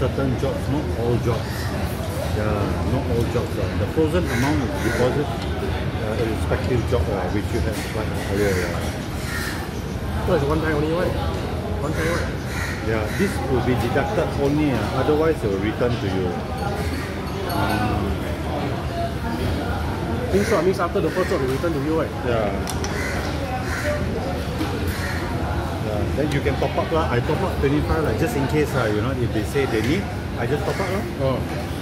certain jobs, not all jobs. Yeah, not all jobs. Uh. The frozen amount of deposit, uh, respective job uh, which you have applied earlier. Yeah. So it's one time only, right? One time, right? yeah, this will be deducted only. Uh, otherwise, it will return to you. Means what? Means after the first job, it return to you, right? Yeah. Then you can top up lah. I top up 25 like just in case uh, you know if they say they need, I just top up lah. Oh.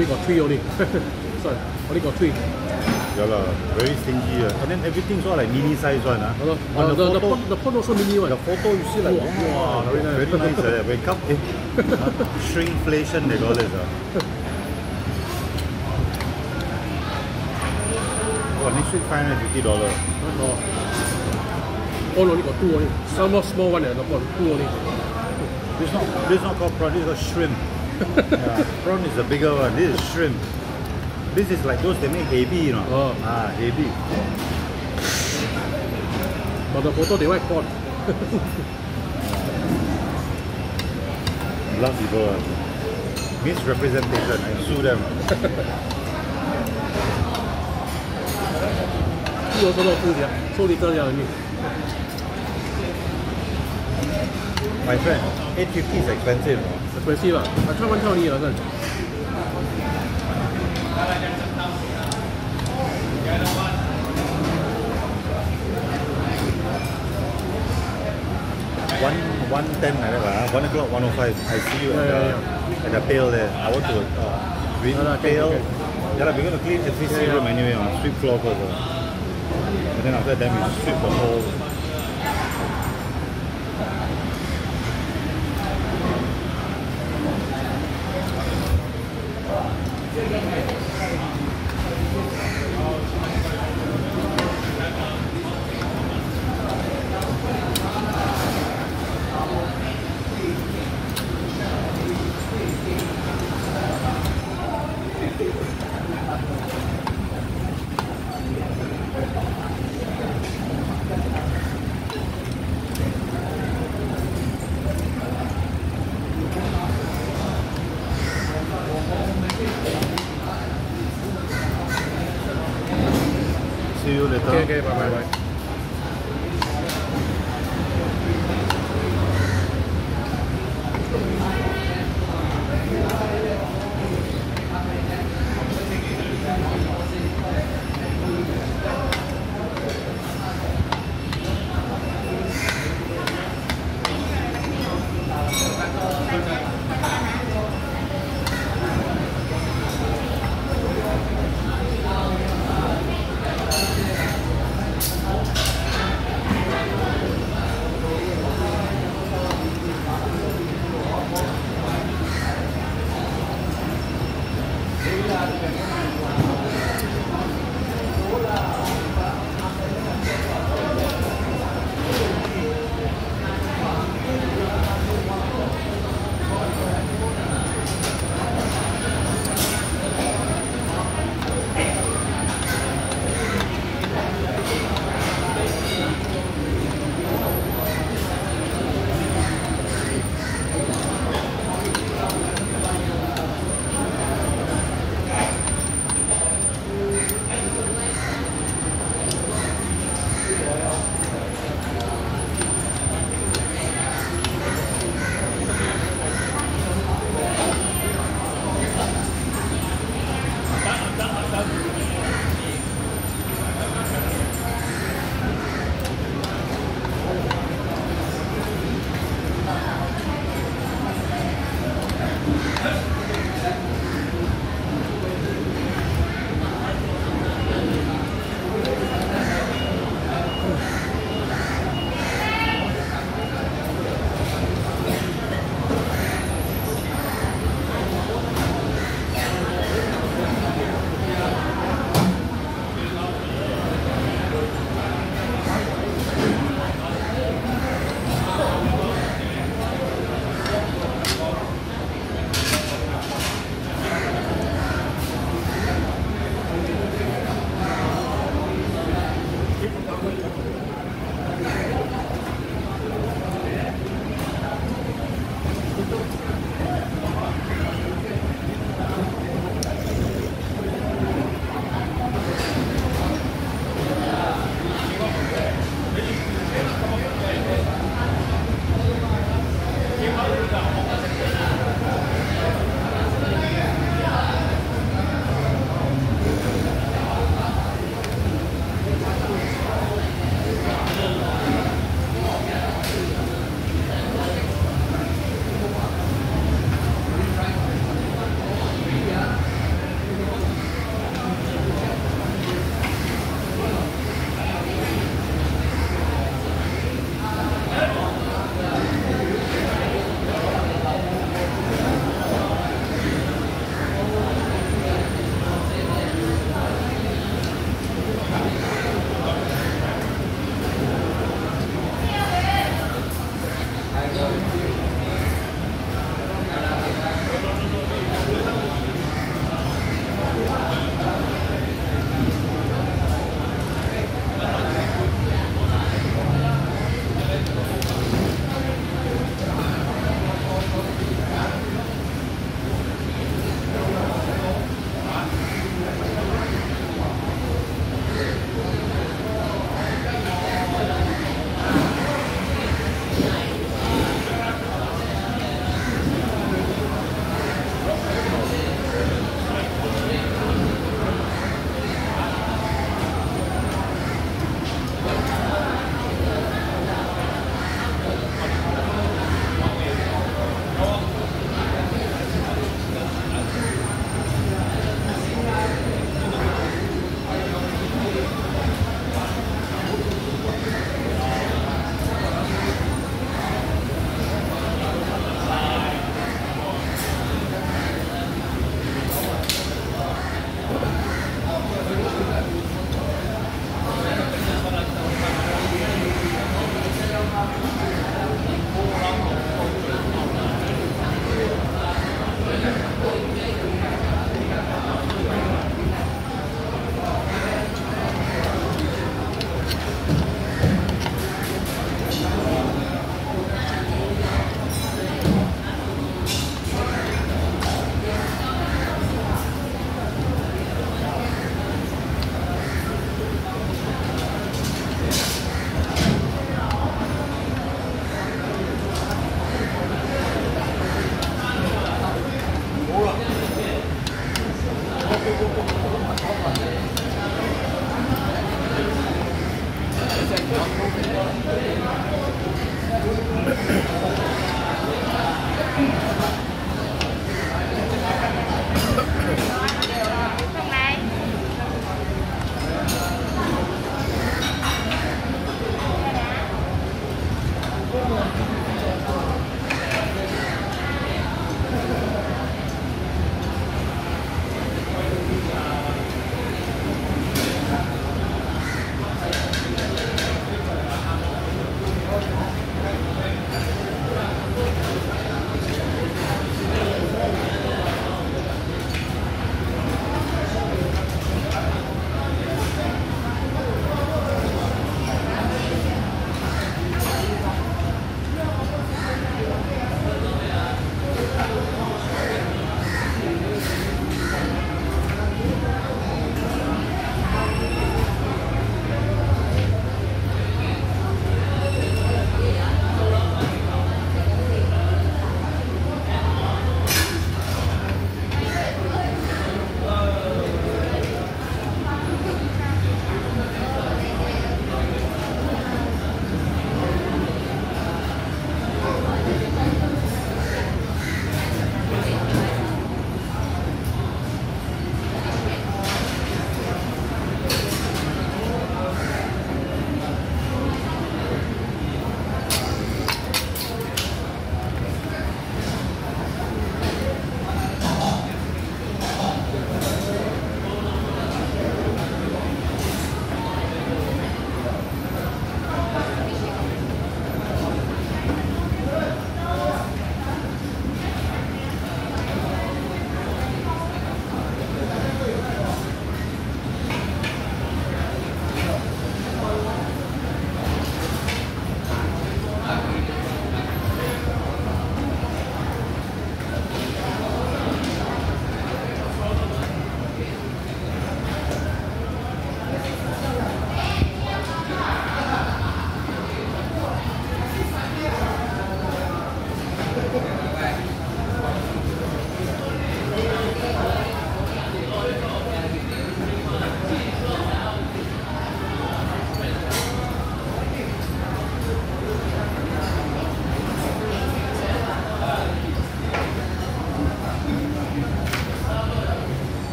Only got three only. Sorry, only got three. Yeah lah, very stingy uh. And then everything's all like mini size one ah. Uh, the, the, the, photo, pot, the pot also mini one. the photo you see like Wow, wow, very nice. very nice. uh, when come eh, uh, shrinkflation they call it. Uh. Oh, next week five hundred fifty dollar. Oh. Oh, no, only got two only. Some more small one at the pot, two only. This not this not called prawn. This is called shrimp. Yeah, prawn is the bigger one. This is shrimp. This is like those they make heavy, you know. Oh. Ah, heavy. But the photo they write pot. Love people. Uh. Misrepresentation. I sue them. Two also not full yeah. So little yeah. My friend, eight fifty is expensive. Expensive ah. I try one time only son. One one ten like that lah. One o'clock, one o five. I see you at Yeah, the yeah, at the pail there. I want to uh, drink No, no, pail can. Yeah, we're to clean SVC Yeah, yeah. room anyway, on sweep floor first. Uh. And then after that, we sweep the whole. Okay, bye bye.